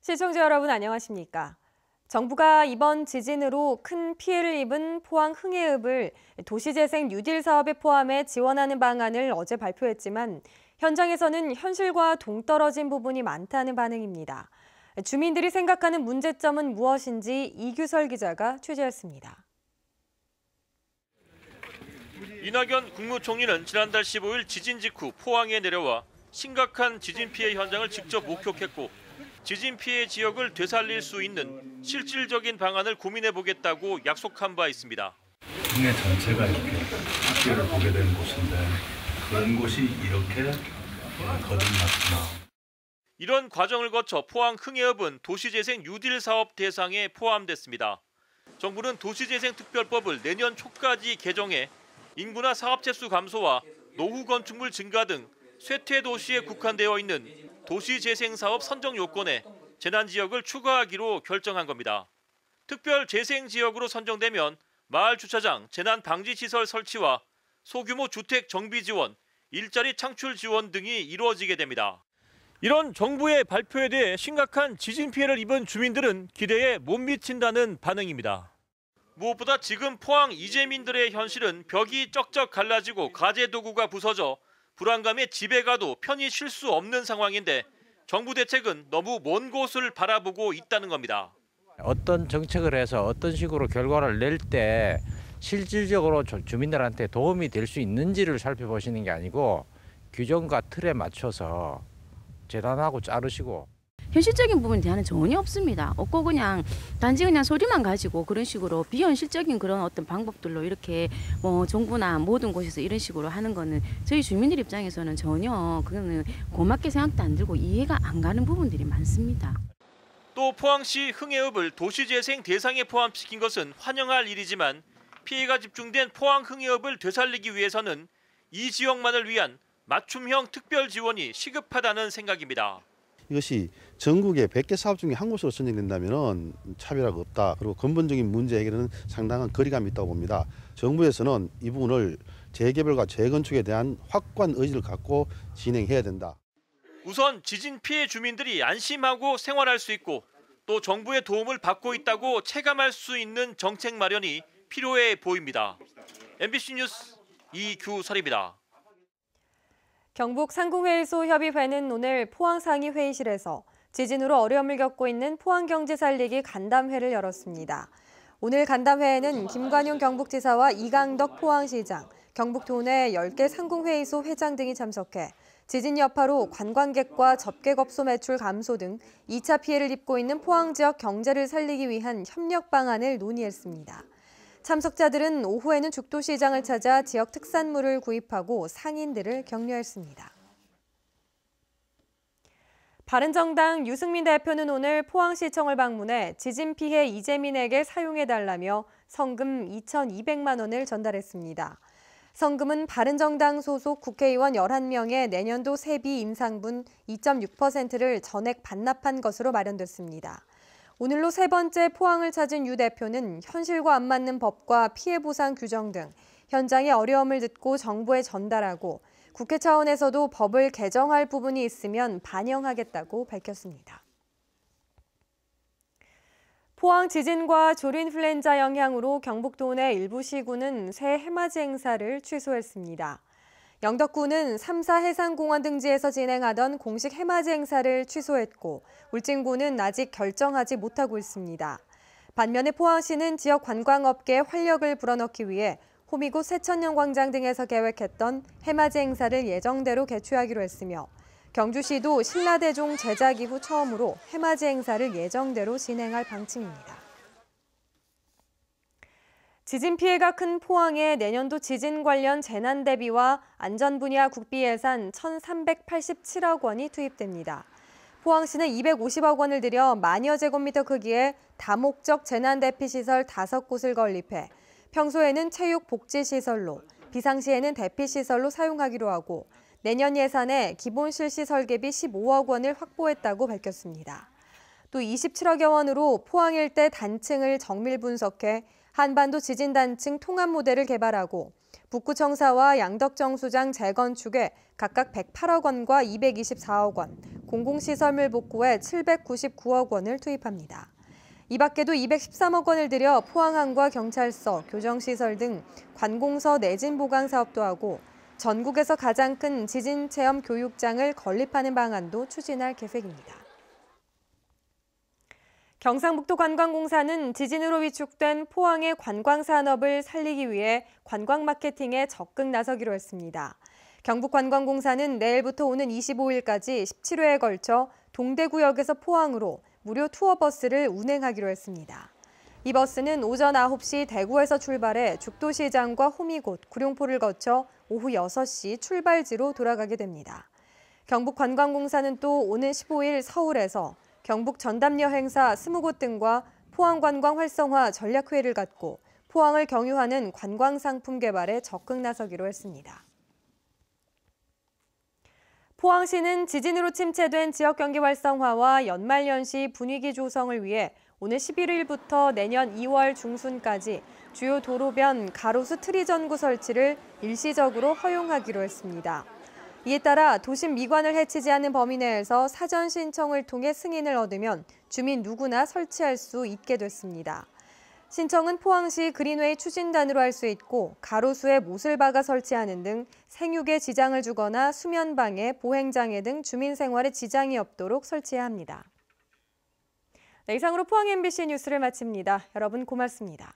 시청자 여러분 안녕하십니까? 정부가 이번 지진으로 큰 피해를 입은 포항 흥해읍을 도시재생 뉴딜 사업에 포함해 지원하는 방안을 어제 발표했지만 현장에서는 현실과 동떨어진 부분이 많다는 반응입니다. 주민들이 생각하는 문제점은 무엇인지 이규설 기자가 취재했습니다. 이낙연 국무총리는 지난달 15일 지진 직후 포항에 내려와 심각한 지진 피해 현장을 직접 목격했고 지진 피해 지역을 되살릴 수 있는 실질적인 방안을 고민해 보겠다고 약속한 바 있습니다. 국내 전체가 이렇게 피해를 보게 되는 곳인데 그런 곳이 이렇게 거듭났구나. 이런 과정을 거쳐 포항 흥해읍은 도시재생 뉴딜 사업 대상에 포함됐습니다. 정부는 도시재생특별법을 내년 초까지 개정해 인구나 사업체 수 감소와 노후 건축물 증가 등 쇠퇴 도시에 국한되어 있는 도시재생사업 선정 요건에 재난지역을 추가하기로 결정한 겁니다. 특별 재생지역으로 선정되면 마을 주차장, 재난 방지 시설 설치와 소규모 주택 정비 지원, 일자리 창출 지원 등이 이루어지게 됩니다. 이런 정부의 발표에 대해 심각한 지진 피해를 입은 주민들은 기대에 못 미친다는 반응입니다. 무엇보다 지금 포항 이재민들의 현실은 벽이 쩍쩍 갈라지고 가재 도구가 부서져 불안감에 집에 가도 편히 쉴 수 없는 상황인데 정부 대책은 너무 먼 곳을 바라보고 있다는 겁니다. 어떤 정책을 해서 어떤 식으로 결과를 낼 때 실질적으로 주민들한테 도움이 될 수 있는지를 살펴보시는 게 아니고 규정과 틀에 맞춰서 재단하고 자르시고 현실적인 부분에 대한 전혀 없습니다. 없고 그냥 단지 그냥 소리만 가지고 그런 식으로 비현실적인 그런 어떤 방법들로 이렇게 뭐 정부나 모든 곳에서 이런 식으로 하는 거는 저희 주민들 입장에서는 전혀 그거는 고맙게 생각도 안 들고 이해가 안 가는 부분들이 많습니다. 또 포항시 흥해읍을 도시재생 대상에 포함시킨 것은 환영할 일이지만 피해가 집중된 포항 흥해읍을 되살리기 위해서는 이 지역만을 위한 맞춤형 특별 지원이 시급하다는 생각입니다. 이것이 전국의 100개 사업 중에 한 곳으로 선정된다면 차별화가 없다. 그리고 근본적인 문제 해결에는 상당한 거리감이 있다고 봅니다. 정부에서는 이 부분을 재개발과 재건축에 대한 확고한 의지를 갖고 진행해야 된다. 우선 지진 피해 주민들이 안심하고 생활할 수 있고 또 정부의 도움을 받고 있다고 체감할 수 있는 정책 마련이 필요해 보입니다. MBC 뉴스 이규설입니다. 경북 상공회의소 협의회는 오늘 포항상위 회의실에서 지진으로 어려움을 겪고 있는 포항경제 살리기 간담회를 열었습니다. 오늘 간담회에는 김관용 경북지사와 이강덕 포항시장, 경북도내 10개 상공회의소 회장 등이 참석해 지진 여파로 관광객과 접객업소 매출 감소 등 2차 피해를 입고 있는 포항 지역 경제를 살리기 위한 협력 방안을 논의했습니다. 참석자들은 오후에는 죽도시장을 찾아 지역 특산물을 구입하고 상인들을 격려했습니다. 바른정당 유승민 대표는 오늘 포항시청을 방문해 지진 피해 이재민에게 사용해달라며 성금 2,200만 원을 전달했습니다. 성금은 바른정당 소속 국회의원 11명의 내년도 세비 인상분 2.6%를 전액 반납한 것으로 마련됐습니다. 오늘로 세 번째 포항을 찾은 유 대표는 현실과 안 맞는 법과 피해 보상 규정 등 현장의 어려움을 듣고 정부에 전달하고 국회 차원에서도 법을 개정할 부분이 있으면 반영하겠다고 밝혔습니다. 포항 지진과 조류인플루엔자 영향으로 경북도 내 일부 시군은 새 해맞이 행사를 취소했습니다. 영덕군은 3사 해상공원 등지에서 진행하던 공식 해맞이 행사를 취소했고 울진군은 아직 결정하지 못하고 있습니다. 반면에 포항시는 지역 관광업계에 활력을 불어넣기 위해 호미곶 세천년광장 등에서 계획했던 해맞이 행사를 예정대로 개최하기로 했으며 경주시도 신라대종 제작 이후 처음으로 해맞이 행사를 예정대로 진행할 방침입니다. 지진 피해가 큰 포항에 내년도 지진 관련 재난 대비와 안전 분야 국비 예산 1,387억 원이 투입됩니다. 포항시는 250억 원을 들여 만여 제곱미터 크기의 다목적 재난 대피 시설 5곳을 건립해 평소에는 체육 복지 시설로, 비상시에는 대피 시설로 사용하기로 하고 내년 예산에 기본 실시 설계비 15억 원을 확보했다고 밝혔습니다. 또 27억여 원으로 포항 일대 단층을 정밀 분석해 한반도 지진 단층 통합 모델을 개발하고 북구청사와 양덕정수장 재건축에 각각 108억 원과 224억 원, 공공시설물 복구에 799억 원을 투입합니다. 이 밖에도 213억 원을 들여 포항항과 경찰서, 교정시설 등 관공서 내진 보강 사업도 하고 전국에서 가장 큰 지진 체험 교육장을 건립하는 방안도 추진할 계획입니다. 경상북도 관광공사는 지진으로 위축된 포항의 관광 산업을 살리기 위해 관광 마케팅에 적극 나서기로 했습니다. 경북관광공사는 내일부터 오는 25일까지 17회에 걸쳐 동대구역에서 포항으로 무료 투어버스를 운행하기로 했습니다. 이 버스는 오전 9시 대구에서 출발해 죽도시장과 호미곶, 구룡포를 거쳐 오후 6시 출발지로 돌아가게 됩니다. 경북관광공사는 또 오는 15일 서울에서 경북 전담 여행사 20곳 등과 포항관광 활성화 전략회의를 갖고 포항을 경유하는 관광상품 개발에 적극 나서기로 했습니다. 포항시는 지진으로 침체된 지역 경기 활성화와 연말연시 분위기 조성을 위해 오늘 11일부터 내년 2월 중순까지 주요 도로변 가로수 트리 전구 설치를 일시적으로 허용하기로 했습니다. 이에 따라 도심 미관을 해치지 않는 범위 내에서 사전 신청을 통해 승인을 얻으면 주민 누구나 설치할 수 있게 됐습니다. 신청은 포항시 그린웨이 추진단으로 할 수 있고 가로수에 못을 박아 설치하는 등 생육에 지장을 주거나 수면 방해, 보행 장애 등 주민 생활에 지장이 없도록 설치해야 합니다. 네, 이상으로 포항 MBC 뉴스를 마칩니다. 여러분 고맙습니다.